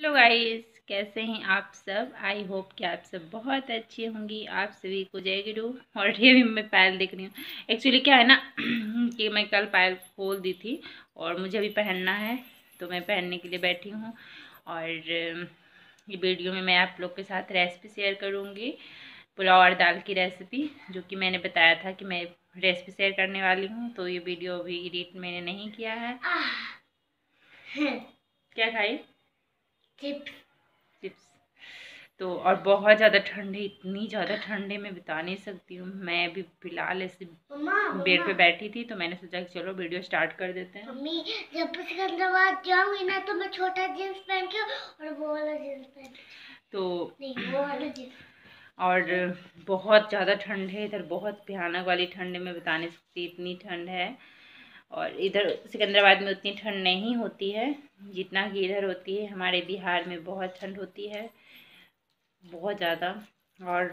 Hello guys कैसे हैं आप सब? आई होप कि आप सब बहुत अच्छी होंगी। आप सभी को जय गुरु। और ये भी मैं पायल देख रही हूँ। एक्चुअली क्या है ना कि मैं कल पायल खोल दी थी और मुझे अभी पहनना है तो मैं पहनने के लिए बैठी हूँ। और ये वीडियो में मैं आप लोग के साथ रेसिपी शेयर करूँगी पुलाव और दाल की रेसिपी जो कि मैंने बताया था कि मैं रेसिपी शेयर करने वाली हूँ। तो ये वीडियो अभी एडिट मैंने नहीं किया है। क्या खाई? चिप्स तो और बहुत ज़्यादा ठंडी इतनी ज़्यादा ठंडे में बिता नहीं सकती हूँ। मैं अभी फ़िलहाल ऐसे बेड पे बैठी थी तो मैंने सोचा कि चलो वीडियो स्टार्ट कर देते हैं। मम्मी जब सिकंदराबाद जाऊँगी ना तो मैं छोटा जींस पहन के और वो वाला जींस पहन तो वो वाला और बहुत ज़्यादा ठंड है इधर बहुत भयानक वाली ठंड में बता नहीं सकती इतनी ठंड है। और इधर सिकंदराबाद में उतनी ठंड नहीं होती है, जितना कि इधर होती है। हमारे बिहार में बहुत ठंड होती है, बहुत ज़्यादा। और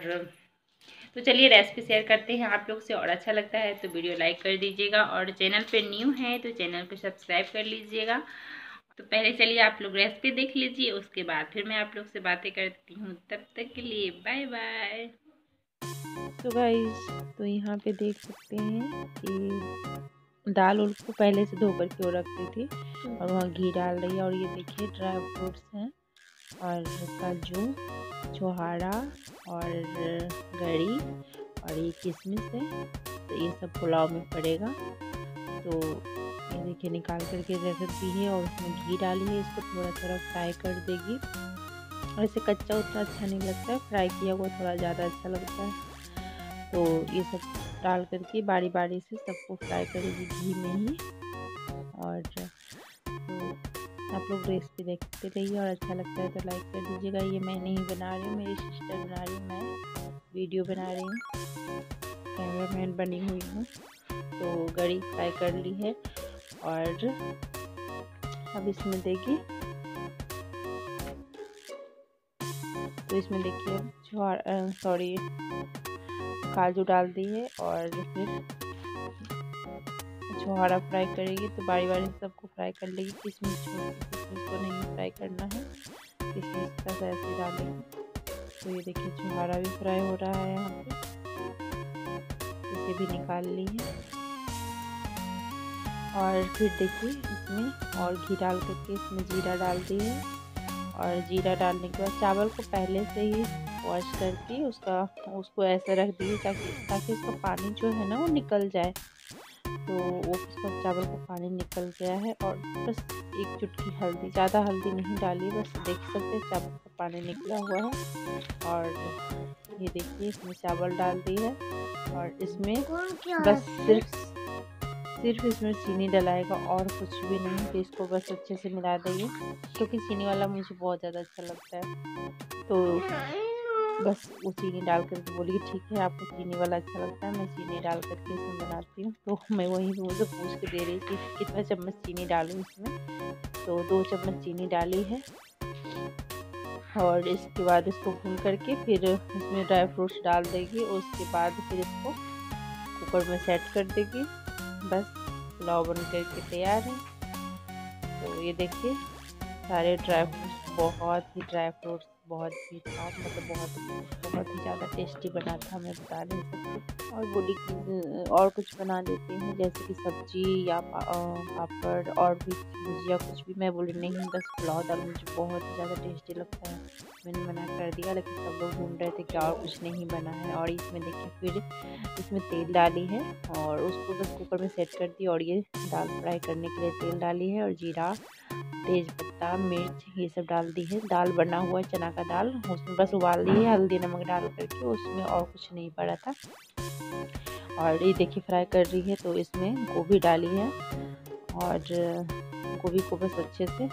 तो चलिए रेसिपी शेयर करते हैं आप लोग से, और अच्छा लगता है तो वीडियो लाइक कर दीजिएगा। और चैनल पे न्यू है तो चैनल को सब्सक्राइब कर लीजिएगा। तो पहले चलिए आप लोग रेसिपी देख लीजिए, उसके बाद फिर मैं आप लोग से बातें करती हूँ। तब तक के लिए बाय बाय तो गाइज़ तो यहाँ पे देख सकते हैं कि दाल उल को पहले से धो करके वो रखती थी? और वहाँ घी डाल रही है और ये देखिए ड्राई फ्रूट्स हैं। और काजू छोहाड़ा और गड़ी और ये किशमिश है। तो ये सब पुलाव में पड़ेगा। तो ये देखिए निकाल करके रेसिपी है और उसमें घी डाली है इसको थोड़ा थोड़ा फ्राई कर देगी। और इसे कच्चा उतना अच्छा नहीं लगता है फ्राई किया हुआ थोड़ा ज़्यादा अच्छा लगता है। तो ये सब डाल करके बारी बारी से सबको फ्राई करेगी घी में ही। और आप लोग रेसिपी देखते रहिए और अच्छा लगता है तो लाइक कर दीजिएगा। ये मैं नहीं बना रही हूँ, मेरी सिस्टर बना रही हूँ, मैं वीडियो बना रही हूँ। कैमरा मैन बनी हुई हूँ तो गड़ी फ्राई कर ली है। और अब इसमें देगी तो इसमें देखिए सॉरी काजू डाल दी है और फिर छोहारा फ्राई करेगी तो बारी बारी सबको फ्राई कर लेगी। किसमिस किसमिस को नहीं फ्राई करना है किसमिस का ऐसे डालेगी। तो ये देखिए छोहारा भी फ्राई हो रहा है यहाँ पे। इसे भी निकाल ली है। और फिर देखिए इसमें और घी डाल करके इसमें जीरा डाल दी है। और जीरा डालने के बाद चावल को पहले से ही वॉश करके उसका, उसको ऐसे रख दिए ताकि ताकि उसका पानी जो है ना वो निकल जाए। तो वो उसका चावल का पानी निकल गया है और बस एक चुटकी हल्दी, ज़्यादा हल्दी नहीं डाली, बस देख सकते चावल का पानी निकला हुआ है। और ये देखिए, इसमें चावल डाल दी है और इसमें बस सिर्फ़ सिर्फ़ इसमें चीनी डलाएगा, और कुछ भी नहीं। तो इसको बस अच्छे से मिला देंगे, क्योंकि चीनी वाला मुझे बहुत ज़्यादा अच्छा लगता है। तो बस वो चीनी डाल करके बोली, ठीक है, आपको चीनी वाला अच्छा लगता है, मैं चीनी डाल करके इसमें बनाती हूँ। तो मैं वहीं से मुझे पूछ के दे रही थी, कितना चम्मच चीनी डालूँ इसमें? तो दो चम्मच चीनी डाली है। और इसके बाद इसको भून करके फिर इसमें ड्राई फ्रूट्स डाल देगी, और उसके बाद फिर इसको कुकर में सेट कर देगी। बस पुलाव बन करके तैयार है। तो ये देखिए, सारे ड्राई फ्रूट्स, बहुत ही ड्राई फ्रूट्स बहुत ही था मतलब बहुत बहुत ही ज़्यादा टेस्टी बना था, मैं बता सकती। और बोली कि और कुछ बना देते हैं, जैसे कि सब्ज़ी या पापड़ और भी भुजिया कुछ भी। मैं बोली, नहीं, बस पुलाव दाल मुझे बहुत ही ज़्यादा टेस्टी लगता है। मैंने मना कर दिया, लेकिन सब लोग ढूंढ रहे थे कि और कुछ नहीं बना है। और इसमें देखिए फिर, इसमें तेल डाली है और उसको बस कुकर में सेट कर दी और ये दाल फ्राई करने के लिए तेल डाली है और जीरा, तेज पत्ता मिर्च ये सब डाल दी है। दाल बना हुआ चना का दाल। उसमें बस उबाल दी है, हल्दी नमक डाल करके। उसमें और कुछ नहीं पड़ा था। और ये देखिए फ्राई कर रही है तो इसमें गोभी डाली है। और गोभी को बस अच्छे से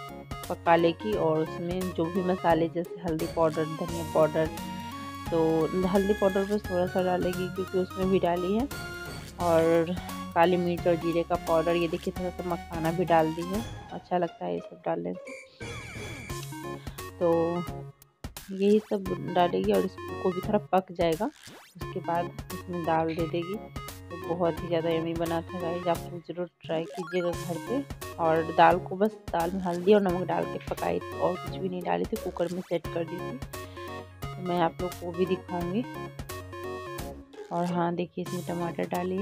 पका लेगी और उसमें जो भी मसाले, जैसे हल्दी पाउडर, धनिया पाउडर तो हल्दी पाउडर बस थोड़ा सा डालेगी क्योंकि उसमें भी डाली है। और काली मिर्च और जीरे का पाउडर। ये देखिए, थोड़ा सा मखाना भी डाल दी है। अच्छा लगता है ये सब डालने से। तो यही सब डालेगी और इसको भी थोड़ा पक जाएगा। उसके बाद इसमें दाल दे देगी। तो बहुत ही ज़्यादा यमी बना था गाइज़ आप लोग ज़रूर ट्राई कीजिएगा घर पे। और दाल को बस दाल में हल्दी और नमक डाल के पकाई थी। और कुछ भी नहीं डाली थी कुकर में सेट कर दी थी। तो मैं आप लोग को भी दिखाऊँगी। और हाँ देखिए इसमें टमाटर डाली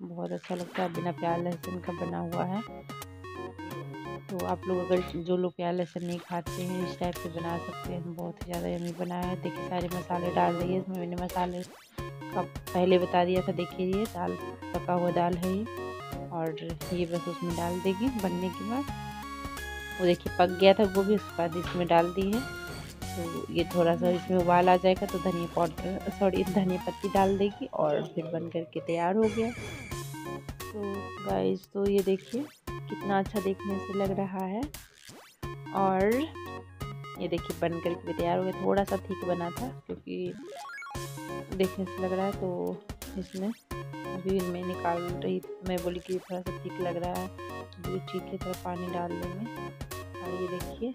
बहुत अच्छा लगता है, बिना प्याज लहसुन का बना हुआ है। तो आप लोग अगर जो लोग प्याज लहसुन नहीं खाते हैं, इस टाइप से बना सकते हैं। बहुत ही ज़्यादा यमी बनाया है। देखिए, सारे मसाले डाल दिए, इसमें मैंने मसाले का पहले बता दिया था, देखिए ये दाल, पका हुआ दाल है ये। और ये बस उसमें डाल देगी बनने के बाद। वो देखिए पक गया था, वो भी उसके बाद इसमें डाल दी है। तो ये थोड़ा सा इसमें उबाल आ जाएगा तो धनिया पाउडर सॉरी धनिया पत्ती डाल देगी और फिर बन करके तैयार हो गया। तो गाइस तो ये देखिए कितना अच्छा देखने से लग रहा है। और ये देखिए बन करके भी तैयार हो गया। थोड़ा सा ठीक बना था क्योंकि देखने से लग रहा है तो इसमें अभी मैं निकाल रही मैं बोली कि थोड़ा सा ठीक लग रहा है। ठीक है, थोड़ा पानी डाल देंगे और ये देखिए,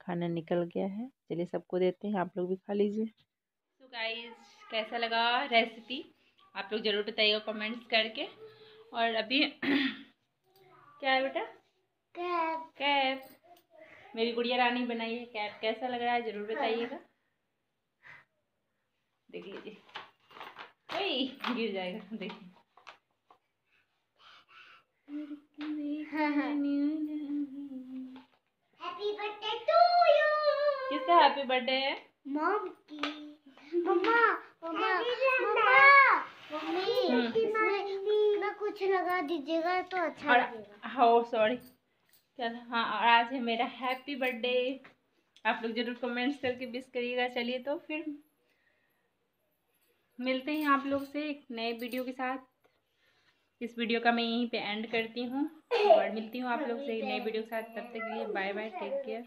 खाना निकल गया है। चलिए सबको देते हैं, आप लोग भी खा लीजिए। तो गाइस कैसा लगा रेसिपी आप लोग ज़रूर बताइएगा कमेंट्स करके। और अभी क्या है बेटा? कैप कैप मेरी गुड़िया रानी बनाई है कैप कैसा लग रहा है? ज़रूर बताइएगा। देख लीजिए। गिर जाएगा। देखिए हैप्पी बर्थडे टू यू किसका हैप्पी बर्थडे है? मॉम की। Mamma mamma mamma. मम्मी हम्म। कुछ लगा दीजिएगा तो अच्छा और लगेगा। हाँ सॉरी क्या था हाँ और आज है मेरा हैप्पी बर्थडे आप लोग ज़रूर कमेंट्स करके विश करिएगा। चलिए तो फिर मिलते हैं आप लोग से एक नए वीडियो के साथ। इस वीडियो का मैं यहीं पे एंड करती हूँ। और मिलती हूँ आप लोग से एक नए वीडियो के साथ। तब तक के लिए बाय बाय टेक केयर